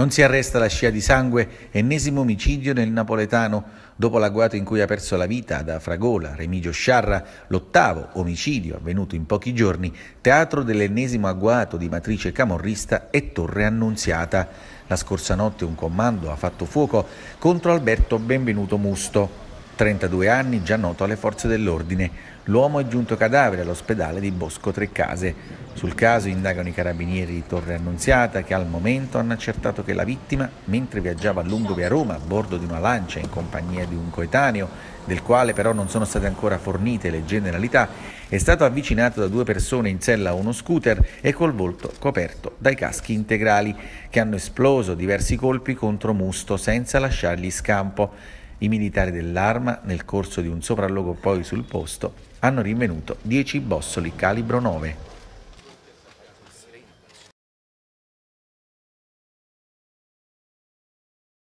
Non si arresta la scia di sangue, ennesimo omicidio nel napoletano. Dopo l'agguato in cui ha perso la vita da Fragola, Remigio Sciarra, l'ottavo omicidio avvenuto in pochi giorni, teatro dell'ennesimo agguato di matrice camorrista e Torre Annunziata. La scorsa notte un comando ha fatto fuoco contro Alberto Benvenuto Musto. 32 anni, già noto alle forze dell'ordine. L'uomo è giunto cadavere all'ospedale di Bosco Treccase. Sul caso indagano i carabinieri di Torre Annunziata che al momento hanno accertato che la vittima, mentre viaggiava a lungo via Roma a bordo di una lancia in compagnia di un coetaneo, del quale però non sono state ancora fornite le generalità, è stato avvicinato da due persone in sella a uno scooter e col volto coperto dai caschi integrali, che hanno esploso diversi colpi contro Musto senza lasciargli scampo. I militari dell'arma, nel corso di un sopralluogo poi sul posto, hanno rinvenuto 10 bossoli calibro 9.